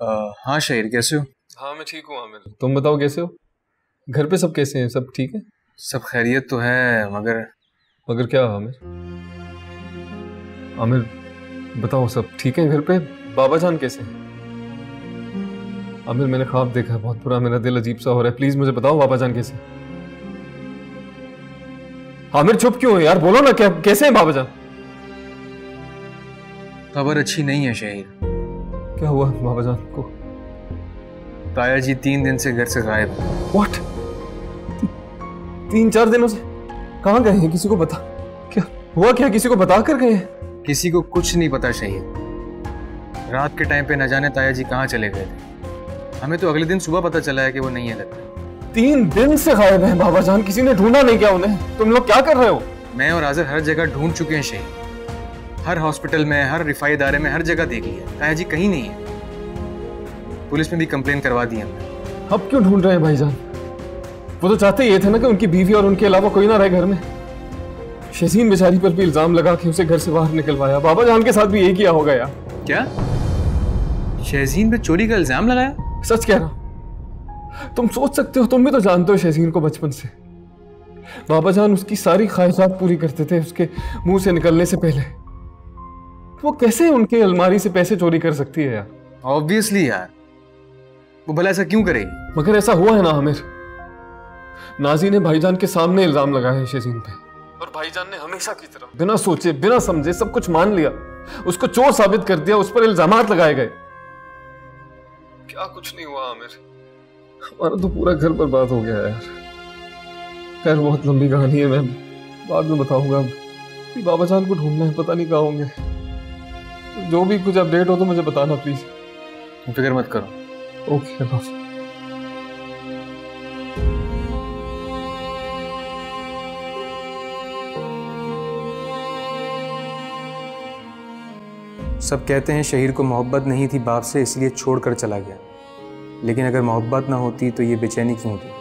आ, हाँ शहीर कैसे हो? हाँ मैं ठीक हूँ आमिर। तुम बताओ कैसे हो? घर पे सब कैसे हैं? सब ठीक है? सब खैरियत तो है मगर मगर क्या आमिर? आमिर बताओ सब ठीक है घर पे? बाबा जान कैसे हैं? आमिर मैंने ख्वाब देखा है बहुत बुरा मेरा दिल अजीब सा हो रहा है। प्लीज़ मुझे बताओ बाबा जान कैसे हैं? आमिर चुप क्यों है यार? बोलो ना क्या कैसे हैं बाबा जान? खबर अच्छी नहीं है शहीर। क्या हुआ बाबा जान को? ताया जी तीन दिन से घर से गायब हैं। व्हाट तीन चार दिनों से? कहाँ गए हैं? किसी को बता? क्या हुआ क्या? किसी को बता कर गए हैं? किसी को कुछ नहीं पता शहीर रात के टाइम पे न जाने ताया जी कहाँ चले गए थे। हमें तो अगले दिन सुबह पता चला है कि वो नहीं है लगता तीन दिन से गायब है बाबा जान। किसी ने ढूंढा नहीं क्या उन्हें? तुम लोग क्या कर रहे हो? मैं और आजर हर जगह ढूंढ चुके हैं शहीर हर हॉस्पिटल में हर रिफाई इदारे में हर जगह देख लिया ताया जी कहीं नहीं है। पुलिस में भी कंप्लेन करवा दी हमने। अब क्यों ढूंढ रहे हैं भाईजान? वो तो चाहते ये थे ना कि उनकी बीवी और उनके अलावा कोई ना रहे घर में। शजीन बेचारी पर भी इल्ज़ाम लगा के उसे घर से बाहर निकलवाया। बाबा जान के साथ भी यही किया होगा यार। क्या? शहजीन पे चोरी का इल्ज़ाम लगाया? सच कह रहा तुम सोच सकते हो तुम भी तो जानते हो शहजीन को बचपन से। बाबा जान उसकी सारी ख्वाहिशात पूरी करते थे उसके मुँह से निकलने से पहले। वो कैसे उनके अलमारी से पैसे चोरी कर सकती है यार? ऑब्वियसली यार। वो भला ऐसा क्यों करेगी? मगर ऐसा हुआ है ना आमिर? नाजी ने भाईजान के सामने इल्ज़ाम लगाया है शजीन पे। और भाईजान ने हमेशा की तरह बिना सोचे बिना समझे सब कुछ मान लिया। उसको चोर साबित कर दिया उस पर इल्ज़ाम लगाए गए। क्या कुछ नहीं हुआ आमिर? हमारा तो पूरा घर बर्बाद हो गया यार। खैर बहुत लंबी कहानी है मैं बाद में बताऊँगा। बाबा जान को ढूंढना है पता नहीं कहाँ होंगे। जो भी कुछ अपडेट हो तो मुझे बताना प्लीज़ फ़िक्र मत करो। ओके बस सब कहते हैं शहीर को मोहब्बत नहीं थी बाप से इसलिए छोड़कर चला गया। लेकिन अगर मोहब्बत ना होती तो ये बेचैनी क्यों होती?